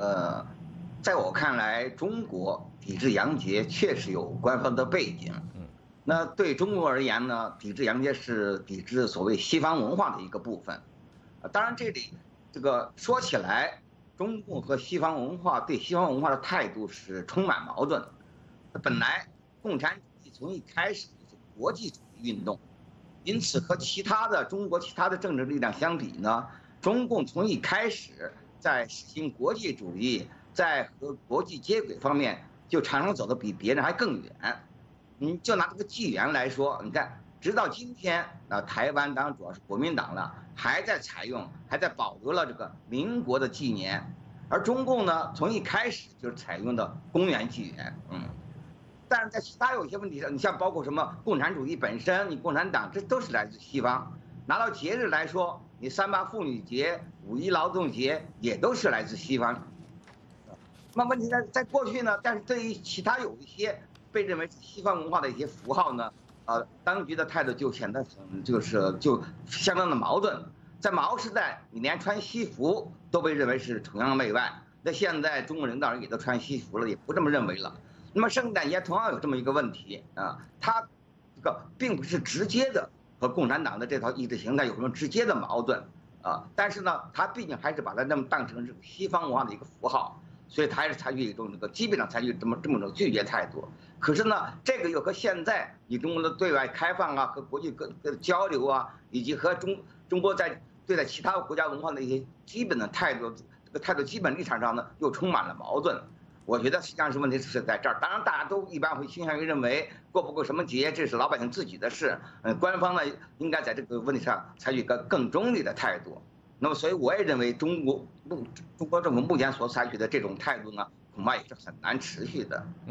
呃，在我看来，中国抵制洋节确实有官方的背景。嗯，那对中国而言呢，抵制洋节是抵制所谓西方文化的一个部分。啊，当然这里这个说起来，中共和西方文化对西方文化的态度是充满矛盾。本来共产主义从一开始就是国际主义运动，因此和其他的中国其他的政治力量相比呢，中共从一开始。在实行国际主义，在和国际接轨方面，就常常走得比别人还更远。你就拿这个纪元来说，你看，直到今天，啊，台湾当主要是国民党了，还在采用，还在保留了这个民国的纪年，而中共呢，从一开始就是采用的公元纪元，嗯。但是在其他有些问题上，你像包括什么共产主义本身，你共产党这都是来自西方。拿到节日来说。你三八妇女节、五一劳动节也都是来自西方，那问题在在过去呢？但是对于其他有一些被认为是西方文化的一些符号呢，呃，当局的态度就显得很就是就相当的矛盾。在毛时代，你连穿西服都被认为是崇洋媚外，那现在中国领导人也都穿西服了，也不这么认为了。那么圣诞节同样有这么一个问题啊，它这个并不是直接的。和共产党的这套意识形态有什么直接的矛盾啊？但是呢，他毕竟还是把它那么当成是西方文化的一个符号，所以他还是采取一种这个基本上采取这么这么种拒绝态度。可是呢，这个又和现在你中国的对外开放啊，和国际各各交流啊，以及和中中国在对待其他国家文化的一些基本的态度，这个态度基本立场上呢，又充满了矛盾。我觉得实际上是问题是在这儿，当然大家都一般会倾向于认为过不过什么节，这是老百姓自己的事。嗯，官方呢应该在这个问题上采取一个更中立的态度。那么，所以我也认为中国目中国政府目前所采取的这种态度呢，恐怕也是很难持续的。嗯。